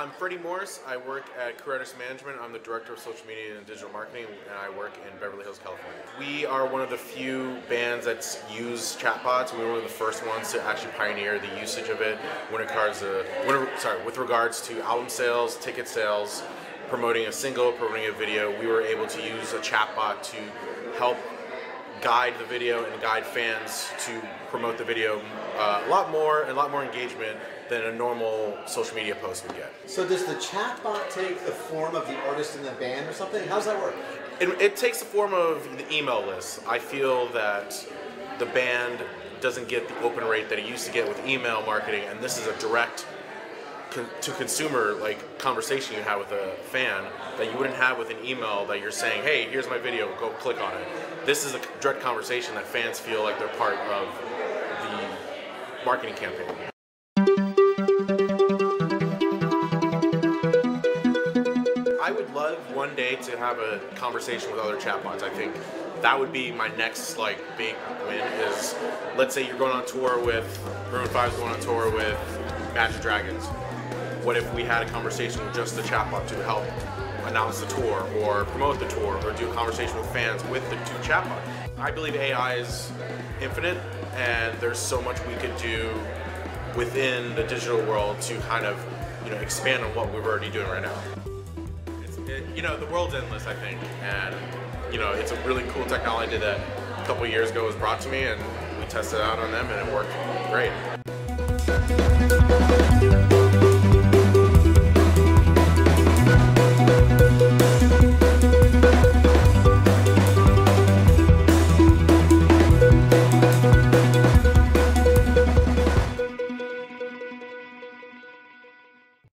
I'm Freddie Morris. I work at Career Management. I'm the Director of Social Media and Digital Marketing, and I work in Beverly Hills, California. We are one of the few bands that use chatbots. We were one of the first ones to actually pioneer the usage of it when it to, when, sorry, with regards to album sales, ticket sales, promoting a single, promoting a video. We were able to use a chatbot to help guide the video and guide fans to promote the video uh, a lot more and a lot more engagement than a normal social media post would get. So does the chatbot take the form of the artist in the band or something? How does that work? It, it takes the form of the email list. I feel that the band doesn't get the open rate that it used to get with email marketing, and this is a direct con- to consumer like conversation you have with a fan that you wouldn't have with an email that you're saying, "Hey, here's my video, go click on it." This is a direct conversation that fans feel like they're part of the marketing campaign. I would love one day to have a conversation with other chatbots. I think that would be my next like big win. Is let's say you're going on tour with Maroon Five is going on tour with Imagine Dragons. What if we had a conversation with just the chatbot to help announce the tour or promote the tour or do a conversation with fans with the two chatbots? I believe AI is infinite and there's so much we could do within the digital world to kind of you know expand on what we're already doing right now. It, you know the world's endless, I think, and you know it's a really cool technology that a couple years ago was brought to me and we tested it out on them and it worked great.